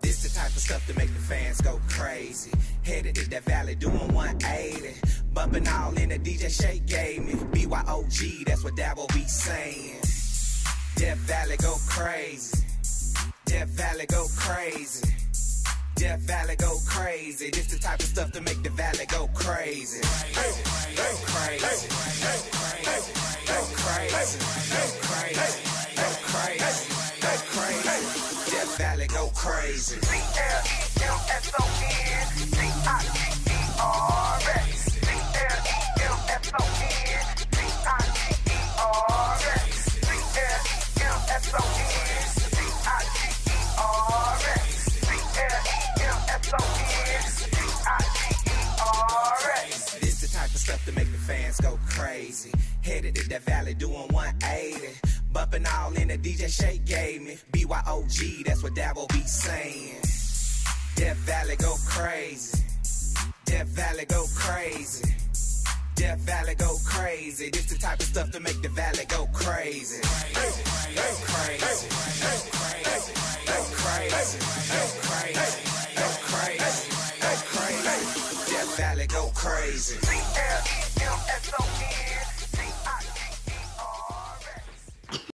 This the type of stuff to make the fans go crazy. Headed to that valley doing 180. Bumping all in the DJ Sha gave me. BYOG, that's what Dabo be saying. Death Valley go crazy. Death Valley go crazy. Death Valley go crazy. This the type of stuff to make the valley. Go crazy. Valley go crazy. This the type of stuff to make the fans go crazy. Headed to that valley doing 180. Bumping all in the DJ Sha gave me. BYOG, that's what Dabo be saying. Death Valley go crazy. Death Valley go crazy. Death Valley go crazy. This the type of stuff to make the valley go crazy. Go crazy. Go crazy. Go crazy. Go crazy. Go crazy. Death Valley go crazy.